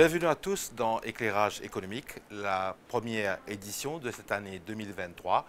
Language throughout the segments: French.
Bienvenue à tous dans Éclairage économique, la première édition de cette année 2023.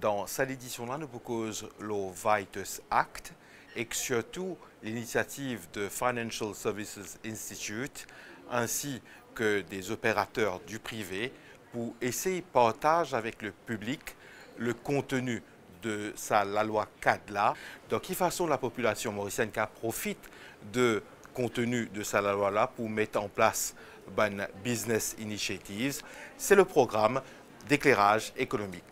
Dans cette édition-là, nous proposons le Vitus Act et surtout l'initiative de Financial Services Institute ainsi que des opérateurs du privé pour essayer de partager avec le public le contenu de ça, la loi CADLA. Donc, qui façon la population mauricienne qui profite de de ça, la loi là pour mettre en place ben, business initiatives. C'est le programme d'éclairage économique.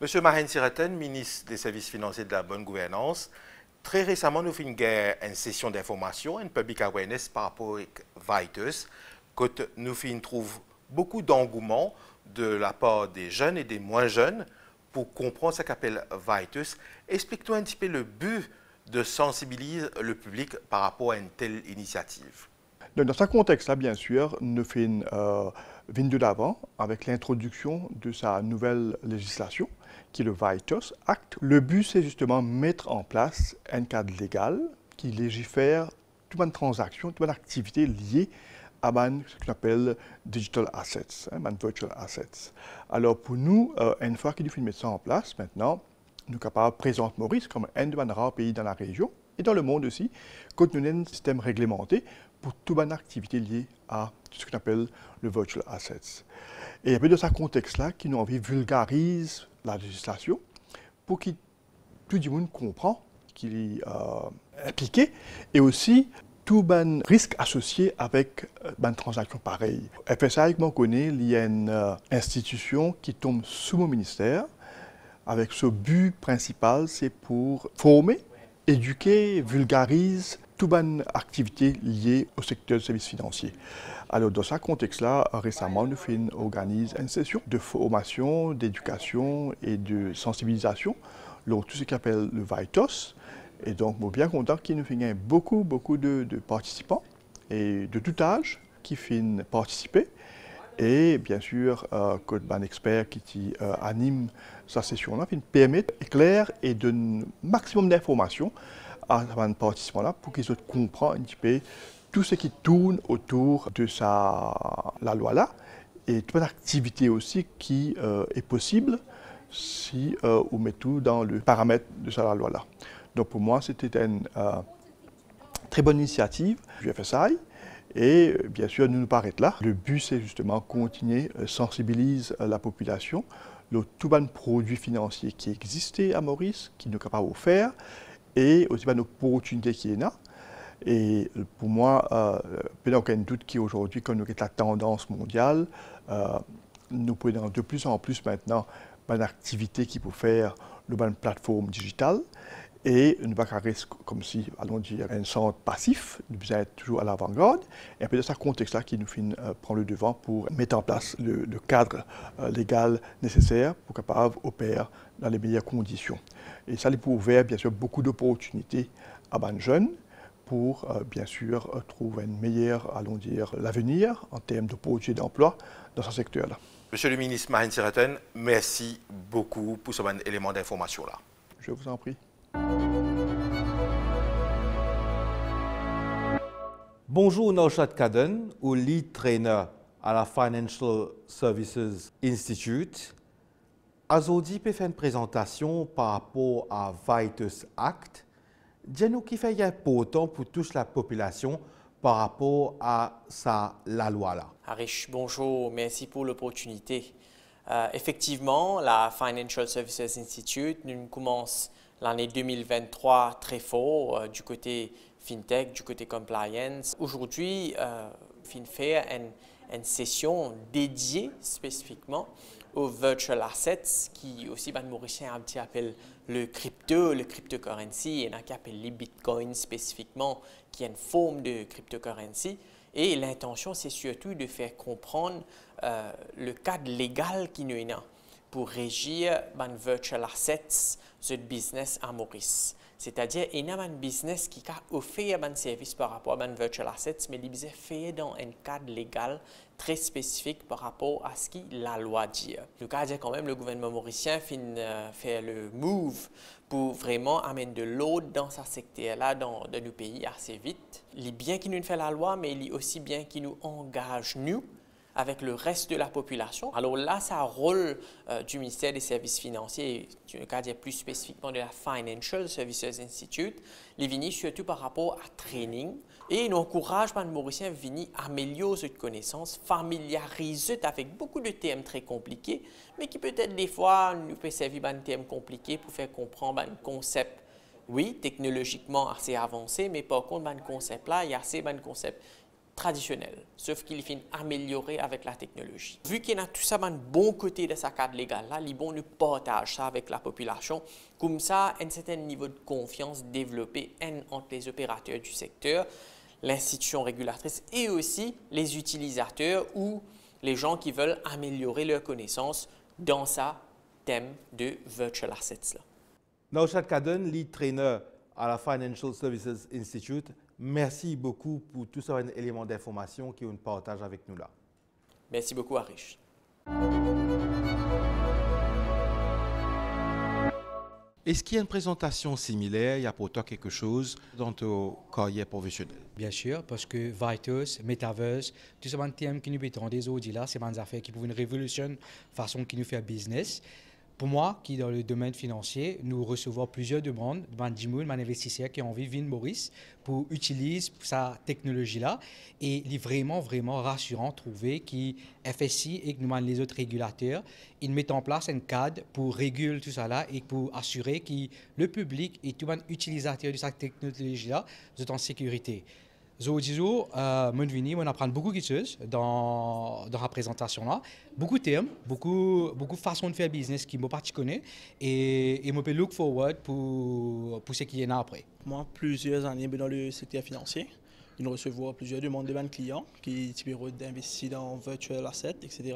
Monsieur Mahen Sireten, ministre des Services financiers de la bonne gouvernance, très récemment, nous avons une session d'information, une public awareness par rapport à Vitus, que nous trouve beaucoup d'engouement de la part des jeunes et des moins jeunes pour comprendre ce qu'appelle Vitus. Explique-toi un petit peu le but de sensibiliser le public par rapport à une telle initiative. Dans ce contexte-là, bien sûr, nous faisons euh, de d'avant avec l'introduction de sa nouvelle législation, qui est le Vitus Act. Le but, c'est justement mettre en place un cadre légal qui légifère toute une transaction, toute une activité liée à ce qu'on appelle digital assets, hein, virtual assets. Alors pour nous, euh, une fois qu'il nous mettre ça en place, maintenant, nous sommes capables de présenter Maurice comme un des rares pays dans la région et dans le monde aussi, que nous avons un système réglementé pour toute une activité liée à ce qu'on appelle le virtual assets. Et peu de ce contexte-là, qui nous envie vulgarise la législation pour que tout le monde comprend qu'il est euh, impliqué et aussi tout ben risque associé avec une transaction pareille. FSI, comme on connaît, il y a une euh, institution qui tombe sous mon ministère avec ce but principal, c'est pour former, éduquer, vulgariser toute bonne activité liée au secteur des services financiers. Alors, dans ce contexte-là, récemment, nous organisons une session de formation, d'éducation et de sensibilisation, donc tout ce qu'on appelle le VITOS. Et donc, je suis bien content qu'il nous ait beaucoup, beaucoup de, participants et de tout âge qui viennent participer. Et bien sûr, euh, un expert qui euh, anime sa session-là permet clair et donne maximum d'informations à les participants-là pour qu'ils comprennent un petit peu tout ce qui tourne autour de sa, la loi-là et toute l'activité aussi qui euh, est possible si on met tout dans le paramètre de sa loi-là. Donc pour moi, c'était une euh, très bonne initiative du FSI. Et euh, bien sûr, nous nous paraît là. Le but, c'est justement continuer euh, sensibiliser la population le tout bon produit financier qui existait à Maurice, qui nous capable faire, et aussi une opportunité qui est là. Et pour moi, euh, a aucun doute qu'aujourd'hui, quand nous avons la tendance mondiale, nous pouvons de plus en plus maintenant une activité qui peut faire le bonne plateforme digitale et ne pas rester comme si, allons dire, un centre passif, nous devons être toujours à l'avant-garde, et un peu de ce contexte-là qui nous fait euh, prendre le devant pour mettre en place le, cadre euh, légal nécessaire pour capable opérer dans les meilleures conditions. Et ça pour ouvrir, bien sûr, beaucoup d'opportunités à les jeunes pour, euh, bien sûr, trouver un meilleur, allons dire, l'avenir en termes d'opportunités d'emploi dans ce secteur-là. Monsieur le ministre Marine Sireten, merci beaucoup pour ce élément d'information-là. Je vous en prie. Bonjour Naushad Kaden, ou lead trainer à la Financial Services Institute. Aujourd'hui, peut faire une présentation par rapport à Vitus Act. Dis-nous qui fait important pour toute la population par rapport à la loi là. Harish, bonjour, merci pour l'opportunité. Euh, effectivement, la Financial Services Institute, nous commence l'année 2023 très fort euh, du côté FinTech, du côté compliance. Aujourd'hui, euh, FinFair a une, session dédiée spécifiquement aux virtual assets, qui aussi, ben, Mauricien un petit appelle le crypto, le cryptocurrency, et un qui appelle les bitcoins spécifiquement, qui est une forme de cryptocurrency. Et l'intention, c'est surtout de faire comprendre euh, le cadre légal qui nous est là pour régir ban virtual assets de business à Maurice. C'est-à-dire, il y a un business qui a offert un service par rapport à un virtual assets, mais il est fait dans un cadre légal très spécifique par rapport à ce que la loi dit. Le cas, quand même, le gouvernement mauricien euh, fait le move pour vraiment amener de l'eau dans ce secteur-là, dans, dans pays assez vite. Il est bien qu'il nous fait la loi, mais il est aussi bien qu'il nous engage, nous, avec le reste de la population. Alors là, un rôle euh, du ministère des Services financiers, du cadre plus spécifiquement de la Financial Services Institute, les vignes surtout par rapport à training. Et nous encourage les Mauriciens à améliorer cette connaissance, familiariser avec beaucoup de thèmes très compliqués, mais qui peut-être des fois nous peut servir un thème compliqué pour faire comprendre un concept, oui, technologiquement assez avancé, mais par contre, un concept là, il y a assez de concept sauf qu'il finit amélioré avec la technologie. Vu qu'il y a tout ça un bon côté de sa cadre légal, là, il bon nous partage ça avec la population. Comme ça, un certain niveau de confiance développé entre les opérateurs du secteur, l'institution régulatrice et aussi les utilisateurs ou les gens qui veulent améliorer leurs connaissances dans sa thème de virtual assets. Là. Kaden, lead trainer à la Financial Services Institute, Merci beaucoup pour tous ces éléments d'information qui ont partage avec nous là. Merci beaucoup, Arish. Est-ce qu'il y a une présentation similaire, il y a pour toi quelque chose dans ton carrière professionnelle? Bien sûr, parce que Vitus, Metaverse, tout ce thème qui nous mettent des audits là, c'est des affaires qui peuvent une révolution façon qui nous fait business. Pour moi, qui dans le domaine financier, nous recevons plusieurs demandes de investisseurs qui ont envie de venir Maurice pour utiliser sa technologie-là. Et il est vraiment, vraiment rassurant de trouver que FSI et que nous, les autres régulateurs, ils mettent en place un cadre pour réguler tout ça là et pour assurer que le public et tout le monde utilisateur de cette technologie-là sont en sécurité. Zo disons, euh, vini, on apprend beaucoup de choses dans, dans la présentation là, beaucoup de termes, beaucoup beaucoup de façons de faire business qui me connais et et me look forward pour pour ce qui est après. Moi, plusieurs années dans le secteur financier, nous recevons plusieurs demandes de clients qui d'investir dans virtual assets, etc.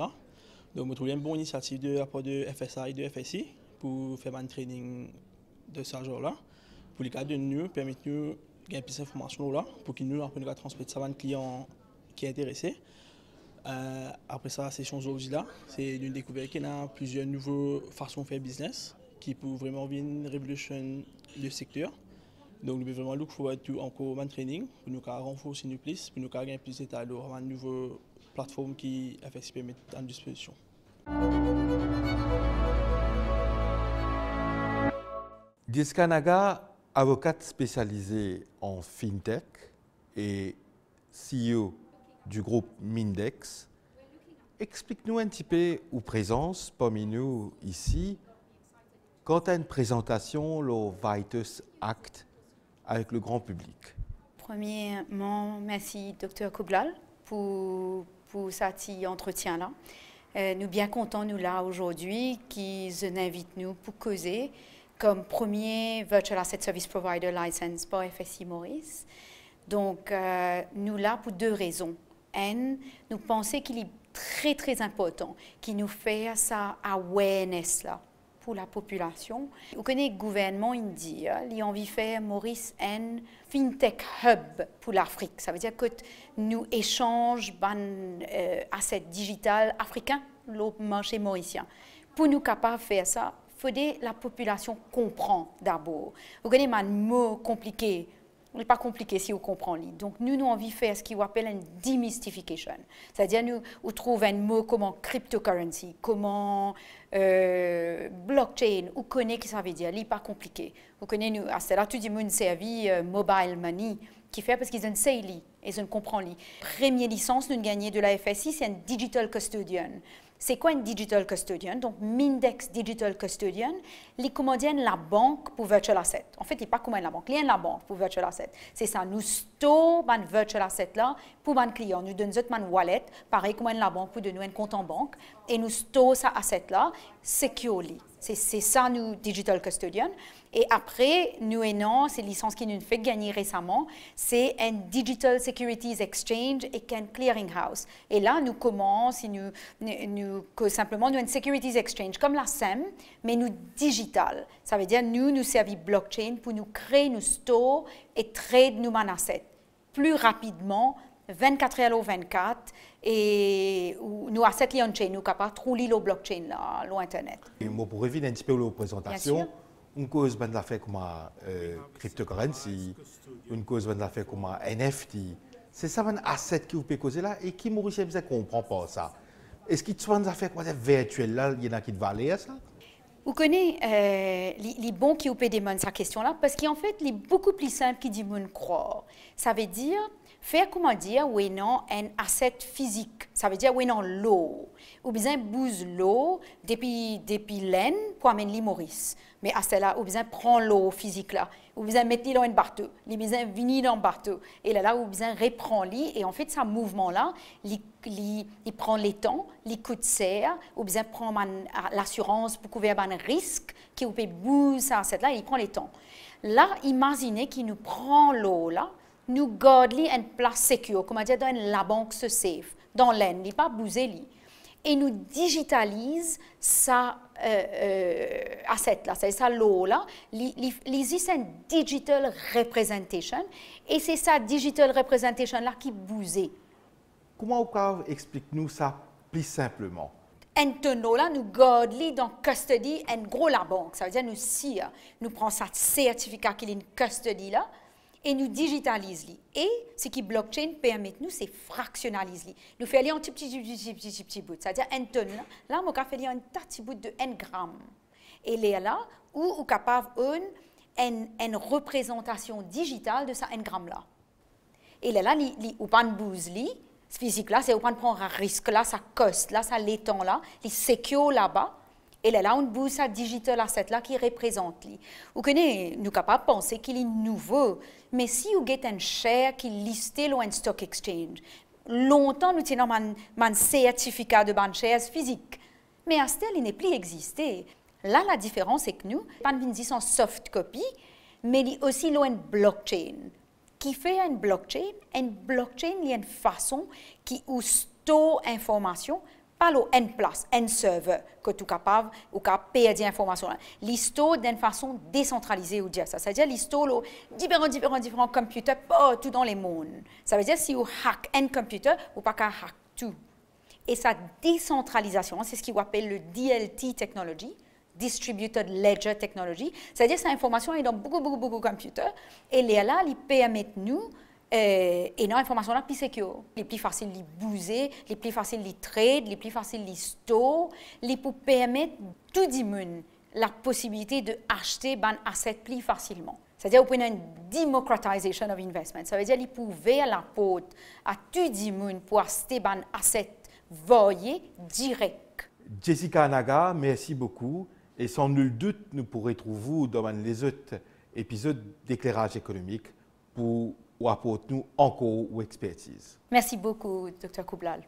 Donc, je trouve une bonne initiative de la part de FSI et de FSI pour faire un training de ce genre-là, pour les cas de nous permettre nous gagner plus d'informations là pour qu'ils nous apprennent transmettre ça à un client qui est intéressé. Euh, après ça, session aujourd'hui là, c'est une découverte qu'il y a plusieurs nouvelles façons de faire business qui peuvent vraiment venir révolutionner le secteur. Donc, nous vraiment look forward to encore un training pour nous renforcer nous plus, pour nous gagner plus d'état alors une nouvelle plateforme qui FSP met à disposition. Discanaga avocate spécialisée en fintech et CEO du groupe Mindex. Explique-nous un petit peu ou présence parmi nous ici quant à une présentation, le Vitus Act avec le grand public. Premièrement, merci Dr Koublal pour, pour cet entretien-là. Euh, nous bien contents, nous là aujourd'hui, qu'ils nous invitent pour causer comme premier Virtual Asset Service Provider License par FSI Maurice. Donc, euh, nous là pour deux raisons. Un, nous pensons qu'il est très très important qu'il nous fait ça awareness là pour la population. Vous connaissez le gouvernement indien, il a envie de faire Maurice un fintech hub pour l'Afrique. Ça veut dire que nous échangeons ban euh, assets digital africains, le marché mauricien. Pour nous capables de faire ça, faut la population comprend d'abord. Vous connaissez un mot compliqué, n'est pas compliqué si vous comprenez. Donc, nous, nous envie de faire ce qu'on appelle une demystification. C'est-à-dire, nous, on trouve un mot comme cryptocurrency, comment euh, blockchain, vous connaissez ce que ça veut dire, n'est pas compliqué. Vous connaissez, nous, à cela, tout le monde servi euh, mobile money, qui fait parce qu'ils ont sait et ils ont compris. Première licence, nous gagnons de la FSI, c'est un digital custodian. C'est quoi un digital custodian? Donc, Mindex Digital Custodian, les commandiens la banque pour virtual asset. En fait, il pas comme la banque, il la banque pour virtual asset. C'est ça, nous store un virtual asset là pour un client. Nous donnons un wallet, pareil comme la banque pour donner un compte en banque, et nous store ça asset là. Securely. C'est ça, nous, Digital Custodian. Et après, nous non, c'est licence qui nous fait gagner récemment, c'est un Digital Securities Exchange et un Clearinghouse. Et là, nous commençons, nous, nous, que simplement, nous, un Securities Exchange comme la SEM, mais nous digital. Ça veut dire, nous, nous servons blockchain pour nous créer, nous store et trade nos assets plus rapidement 24 heures au 24 et nous assets li on-chain, nous capables de rouler le blockchain là, l'internet. Pour revenir un petit peu à la présentation, une cause de l'affaire comme euh, cryptocurrency, une cause de l'affaire comme NFT, c'est ça un asset qui vous peut causer là et qui Maurice ne comprend pas ça. Est-ce qu'il y a des affaires virtuelles là, il y en a qui valent ça? Vous connaissez euh, les, bons qui vous demander cette question-là parce qu'en fait, il est beaucoup plus simple qu'il dit croire. Ça veut dire, faire comment dire, oui, non, un asset physique. Ça veut dire, oui, non, l'eau. Ou bien, bouse l'eau depuis, depuis l'aine pour amener l'imoris. Mais à cela, ou bien, prend l'eau physique là. Ou bien, mettre dans un bateau. Ou bien, venir dans un bateau. Et là, là, ou bien, reprend lit. Et en fait, ce mouvement-là, il, il, prend les temps, il coûte serre, ou bien, prend l'assurance pour couvrir un risque qui peut bouger ça, là, il prend les temps. Là, imaginez qu'il nous prend l'eau là nous gardons en place sécure, comme dire, dans la banque se safe, dans l'aine, il pas bouger Et nous digitalise sa euh, euh, asset là, c'est ça l'eau là, c'est une digital representation et c'est ça digital representation là qui bouge. Comment vous explique-nous ça plus simplement? Un tonneau là, nous gardons dans custody un gros la banque. Ça veut dire nous si nous prenons ce certificat qu'il est une custody là, et nous digitalisons. Et ce qui blockchain permet nous, c'est fractionnaliser. Nous faisons un petit, bout. C'est-à-dire un tonne. Là, on faire un petit bout de 1 gramme. Et là, où on est capable une, une, représentation digitale de ça 1 gramme là. Et là, on pas bouge physique là, c'est on prendre un risque là, ça coste là, ça l'étend là, les sécure là-bas. Et là, on bouge ça digital asset là qui représente. Vous connaissez, nous capables penser qu'il est nouveau, mais si vous avez un share qui est listé dans un stock exchange, longtemps nous tenons un certificat de ban shares physique, mais à ce il n'est plus existé. Là, la différence est que nous, pas une soft copy, mais aussi une blockchain. Qui fait une blockchain? Une blockchain, il y a une façon qui où store information pas le N place, N serveur, que tu es capable ou capable perdre l'information. L'histoire d'une façon décentralisée ou dire ça. C'est-à-dire l'histoire différents, différents, différents computers tout dans les mondes. Ça veut dire si vous hack un computer, vous pas qu'à hack tout. Et sa décentralisation, c'est ce qu'on appelle le DLT technology, Distributed Ledger Technology. C'est-à-dire cette information est dans beaucoup, beaucoup, beaucoup de computers. Et là, ils permettent nous euh, et non, information là plus sécure. Les plus faciles de bouger, les plus faciles de trade, les plus faciles de store, les pour permettre tout le monde la possibilité d'acheter ban asset plus facilement. C'est-à-dire qu'on a une democratisation of investment. Ça veut dire qu'il pouvait la porte à tout le monde pour acheter ban asset voyez direct. Jessica Naga, merci beaucoup. Et sans nul doute, nous pourrons trouver dans les autres épisodes d'éclairage économique pour ou apporte-nous encore ou expertise. Merci beaucoup, Dr. Koublal.